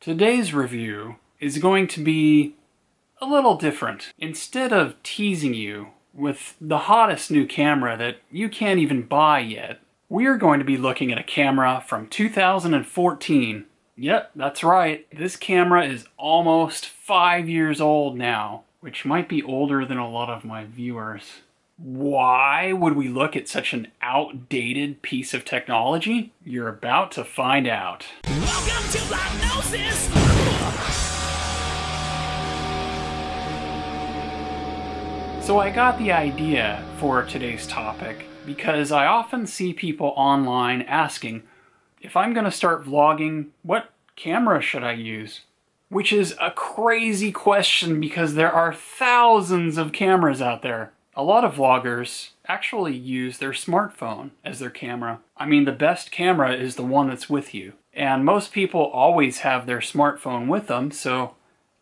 Today's review is going to be a little different. Instead of teasing you with the hottest new camera that you can't even buy yet, we are going to be looking at a camera from 2014. Yep, that's right. This camera is almost five years old now, which might be older than a lot of my viewers. Why would we look at such an outdated piece of technology? You're about to find out. Welcome to! So I got the idea for today's topic because I often see people online asking, if I'm going to start vlogging, what camera should I use? Which is a crazy question because there are thousands of cameras out there. A lot of vloggers actually use their smartphone as their camera. I mean, the best camera is the one that's with you. And most people always have their smartphone with them, so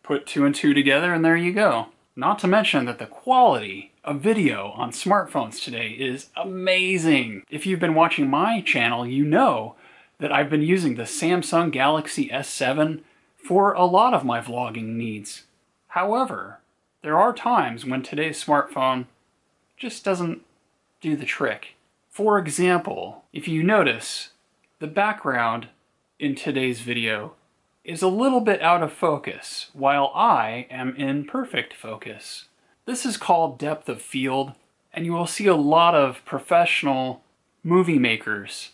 put two and two together and there you go. Not to mention that the quality of video on smartphones today is amazing. If you've been watching my channel, you know that I've been using the Samsung Galaxy S7 for a lot of my vlogging needs. However, there are times when today's smartphone just doesn't do the trick. For example, if you notice, the background in today's video is a little bit out of focus, while I am in perfect focus. This is called depth of field, and you will see a lot of professional movie makers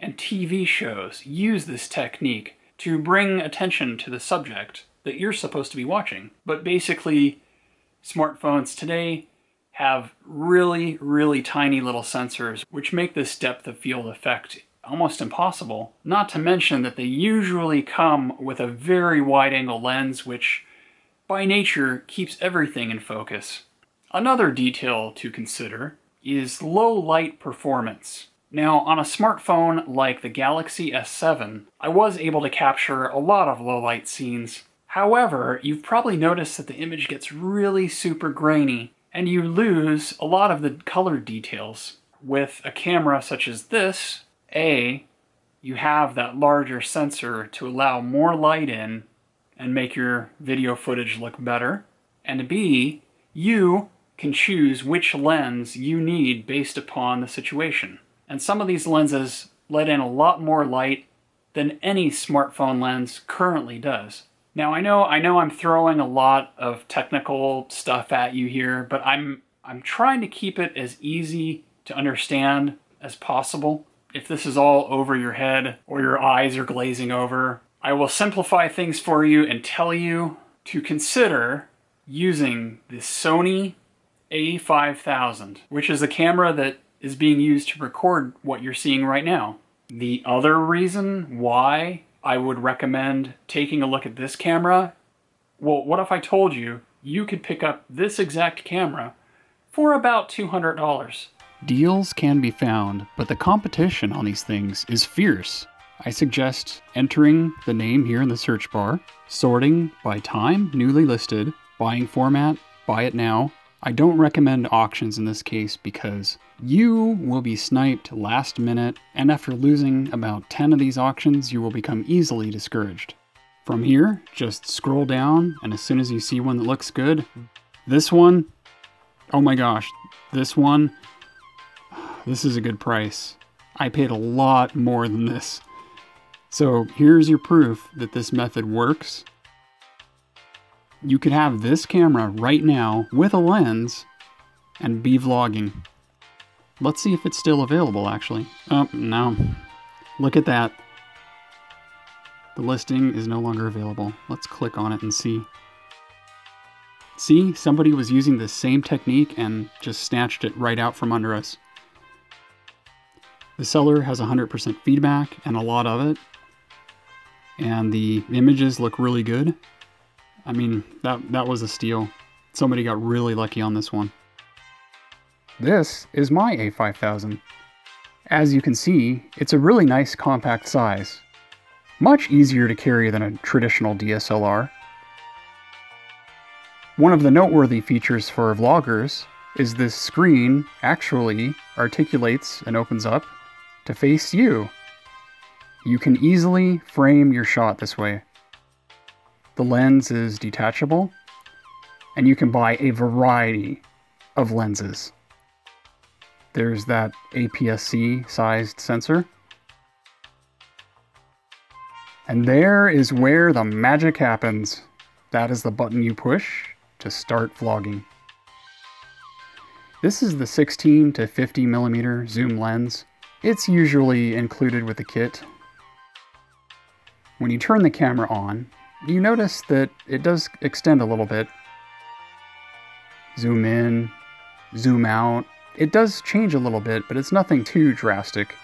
and TV shows use this technique to bring attention to the subject that you're supposed to be watching. But basically, smartphones today have really, really tiny little sensors which make this depth of field effect almost impossible. Not to mention that they usually come with a very wide angle lens which by nature keeps everything in focus. Another detail to consider is low light performance. Now, on a smartphone like the Galaxy S7, I was able to capture a lot of low light scenes. However, you've probably noticed that the image gets really super grainy, and you lose a lot of the color details. With a camera such as this, A, you have that larger sensor to allow more light in and make your video footage look better, and B, you can choose which lens you need based upon the situation. And some of these lenses let in a lot more light than any smartphone lens currently does. Now I know I know I'm throwing a lot of technical stuff at you here, but I'm I'm trying to keep it as easy to understand as possible. If this is all over your head or your eyes are glazing over, I will simplify things for you and tell you to consider using the Sony a5000, which is the camera that is being used to record what you're seeing right now. The other reason why I would recommend taking a look at this camera, well, what if I told you you could pick up this exact camera for about $200? Deals can be found, but the competition on these things is fierce. I suggest entering the name here in the search bar, sorting by time, newly listed, buying format, buy it now, I don't recommend auctions in this case because you will be sniped last minute, and after losing about 10 of these auctions, you will become easily discouraged. From here, just scroll down, and as soon as you see one that looks good, this one, oh my gosh, this one, this is a good price. I paid a lot more than this. So here's your proof that this method works you could have this camera right now with a lens and be vlogging. Let's see if it's still available actually. Oh, no. Look at that. The listing is no longer available. Let's click on it and see. See, somebody was using the same technique and just snatched it right out from under us. The seller has 100% feedback and a lot of it. And the images look really good. I mean, that, that was a steal. Somebody got really lucky on this one. This is my A5000. As you can see, it's a really nice compact size. Much easier to carry than a traditional DSLR. One of the noteworthy features for vloggers is this screen actually articulates and opens up to face you. You can easily frame your shot this way. The lens is detachable, and you can buy a variety of lenses. There's that APS-C sized sensor. And there is where the magic happens. That is the button you push to start vlogging. This is the 16 to 50 millimeter zoom lens. It's usually included with the kit. When you turn the camera on, you notice that it does extend a little bit. Zoom in, zoom out. It does change a little bit, but it's nothing too drastic.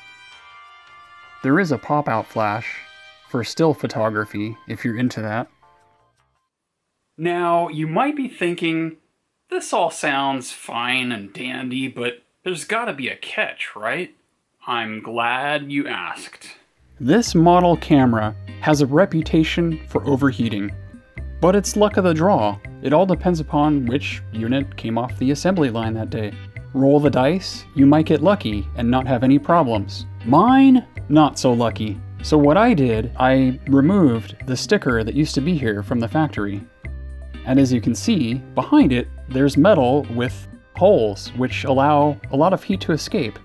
There is a pop-out flash for still photography, if you're into that. Now, you might be thinking, this all sounds fine and dandy, but there's gotta be a catch, right? I'm glad you asked. This model camera has a reputation for overheating, but it's luck of the draw. It all depends upon which unit came off the assembly line that day. Roll the dice, you might get lucky and not have any problems. Mine, not so lucky. So what I did, I removed the sticker that used to be here from the factory. And as you can see, behind it, there's metal with holes, which allow a lot of heat to escape.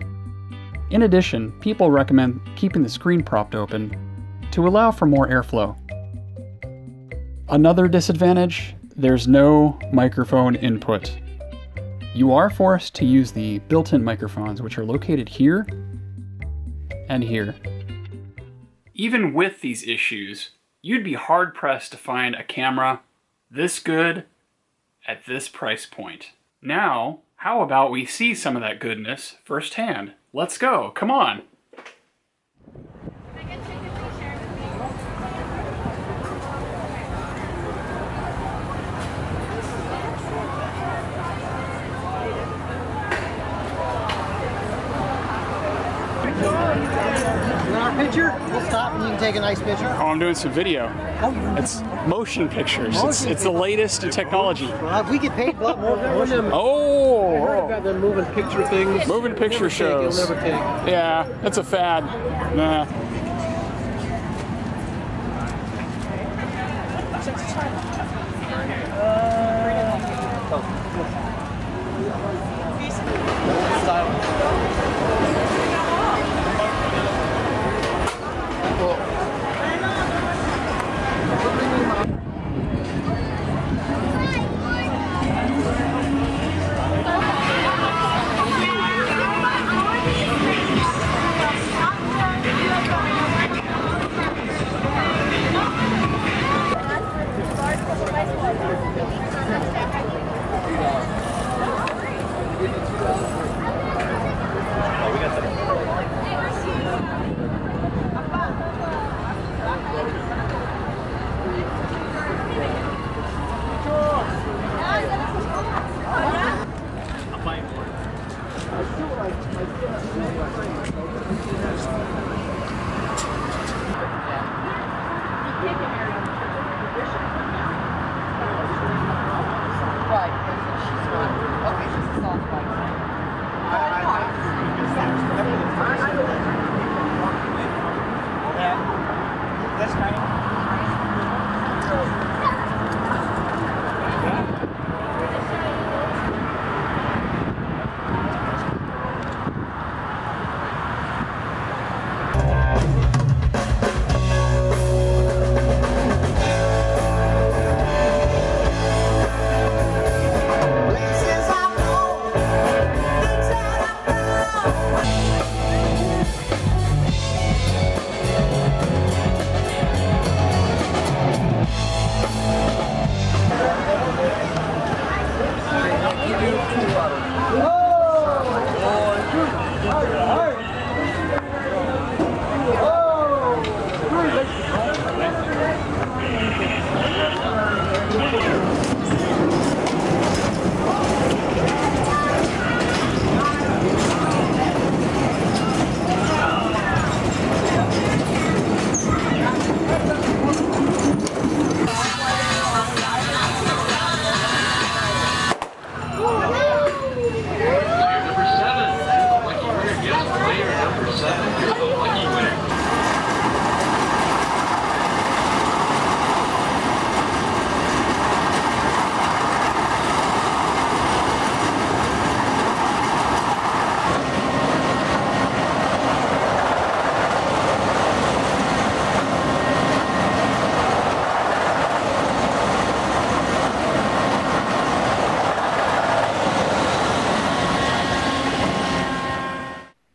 In addition, people recommend keeping the screen propped open to allow for more airflow. Another disadvantage, there's no microphone input. You are forced to use the built-in microphones, which are located here and here. Even with these issues, you'd be hard-pressed to find a camera this good at this price point. Now, how about we see some of that goodness firsthand? Let's go, come on. picture, we'll stop and you can take a nice picture. Oh, I'm doing some video. Oh, It's motion pictures. It's, Motion it's the latest in technology. well, we get paid a lot more than One of them, Oh, Them moving picture things. moving picture Never take, it'll shows. take. Yeah, that's a fad. Nah.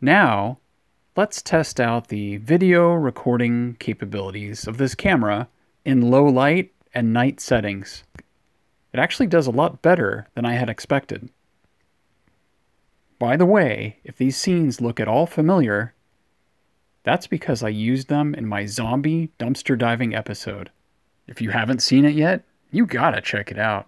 Now, let's test out the video recording capabilities of this camera in low light and night settings. It actually does a lot better than I had expected. By the way, if these scenes look at all familiar, that's because I used them in my zombie dumpster diving episode. If you haven't seen it yet, you gotta check it out.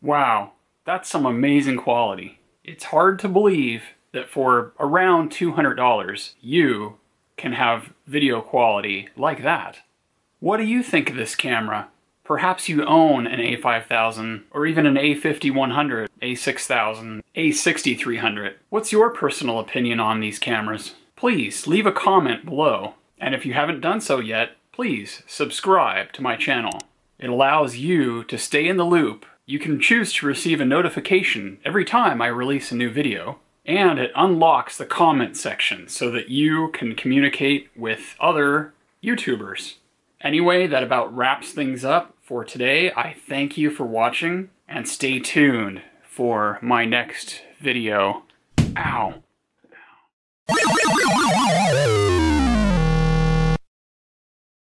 Wow, that's some amazing quality. It's hard to believe that for around $200, you can have video quality like that. What do you think of this camera? Perhaps you own an A5000 or even an A5100, A6000, A6300. What's your personal opinion on these cameras? Please leave a comment below. And if you haven't done so yet, please subscribe to my channel. It allows you to stay in the loop. You can choose to receive a notification every time I release a new video. And it unlocks the comment section so that you can communicate with other YouTubers. Anyway, that about wraps things up for today. I thank you for watching and stay tuned for my next video. Ow.